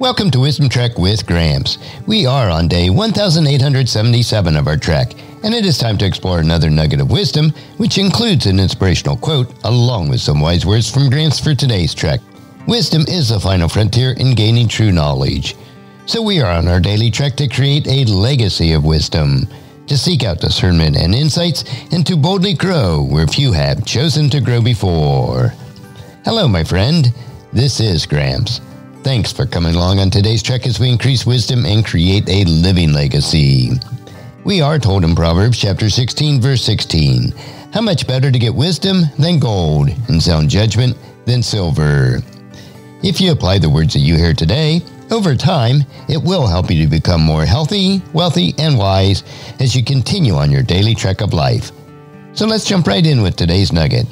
Welcome to Wisdom Trek with Gramps. We are on day 1877 of our trek, and it is time to explore another nugget of wisdom, which includes an inspirational quote along with some wise words from Gramps for today's trek. Wisdom is the final frontier in gaining true knowledge. So we are on our daily trek to create a legacy of wisdom, to seek out discernment and insights, and to boldly grow where few have chosen to grow before. Hello, my friend. This is Gramps. Thanks for coming along on today's trek as we increase wisdom and create a living legacy. We are told in Proverbs chapter 16, verse 16, how much better to get wisdom than gold and sound judgment than silver. If you apply the words that you hear today, over time, it will help you to become more healthy, wealthy, and wise as you continue on your daily trek of life. So let's jump right in with today's nugget.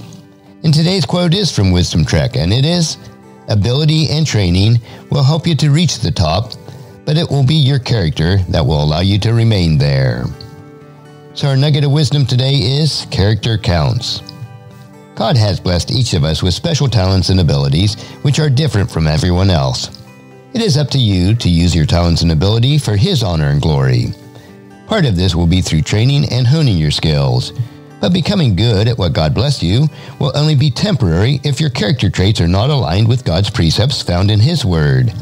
And today's quote is from Wisdom Trek, and it is Ability and training will help you to reach the top, but it will be your character that will allow you to remain there. So, our nugget of wisdom today is character counts. God has blessed each of us with special talents and abilities which are different from everyone else. It is up to you to use your talents and ability for His honor and glory. Part of this will be through training and honing your skills. But becoming good at what God blessed you will only be temporary if your character traits are not aligned with God's precepts found in His Word.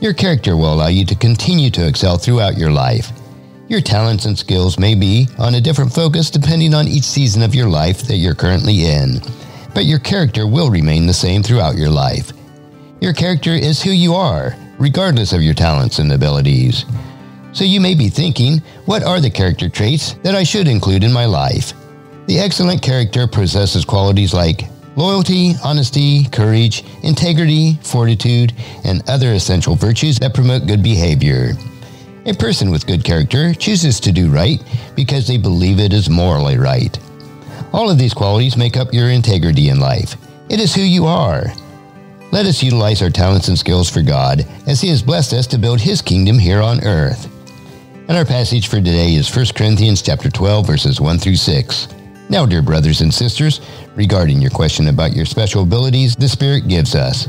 Your character will allow you to continue to excel throughout your life. Your talents and skills may be on a different focus depending on each season of your life that you're currently in, but your character will remain the same throughout your life. Your character is who you are, regardless of your talents and abilities. So you may be thinking, what are the character traits that I should include in my life? The excellent character possesses qualities like loyalty, honesty, courage, integrity, fortitude, and other essential virtues that promote good behavior. A person with good character chooses to do right because they believe it is morally right. All of these qualities make up your integrity in life. It is who you are. Let us utilize our talents and skills for God as He has blessed us to build His kingdom here on earth. And our passage for today is 1 Corinthians chapter 12 verses 1 through 6. Now, dear brothers and sisters, regarding your question about your special abilities the Spirit gives us,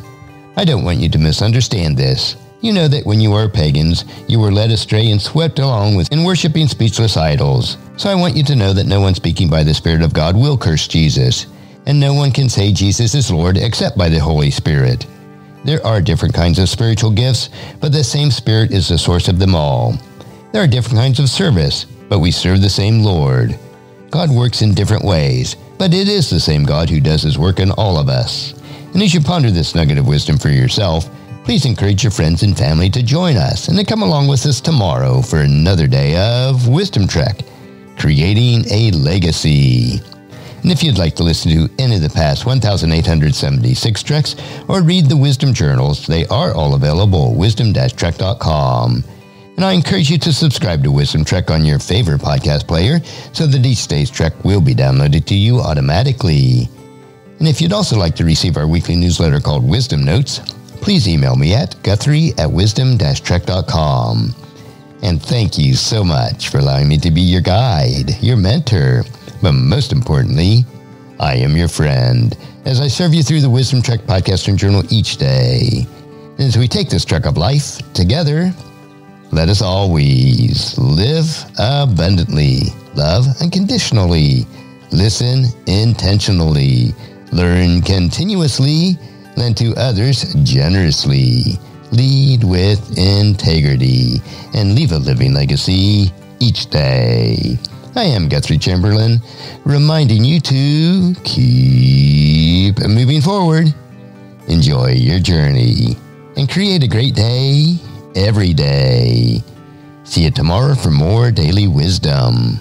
I don't want you to misunderstand this. You know that when you were pagans, you were led astray and swept along with in worshiping speechless idols. So I want you to know that no one speaking by the Spirit of God will curse Jesus, and no one can say Jesus is Lord except by the Holy Spirit. There are different kinds of spiritual gifts, but the same Spirit is the source of them all. There are different kinds of service, but we serve the same Lord. God works in different ways, but it is the same God who does his work in all of us. And as you ponder this nugget of wisdom for yourself, please encourage your friends and family to join us and to come along with us tomorrow for another day of Wisdom Trek, creating a legacy. And if you'd like to listen to any of the past 1,876 treks or read the Wisdom Journals, they are all available at wisdom-trek.com. And I encourage you to subscribe to Wisdom Trek on your favorite podcast player so that each day's Trek will be downloaded to you automatically. And if you'd also like to receive our weekly newsletter called Wisdom Notes, please email me at guthrie at wisdom-trek.com. And thank you so much for allowing me to be your guide, your mentor, but most importantly, I am your friend as I serve you through the Wisdom Trek podcast and journal each day. And as we take this trek of life together, let us always live abundantly, love unconditionally, listen intentionally, learn continuously, lend to others generously, lead with integrity, and leave a living legacy each day. I am Guthrie Chamberlain, reminding you to keep moving forward, enjoy your journey, and create a great day every day. See you tomorrow for more daily wisdom.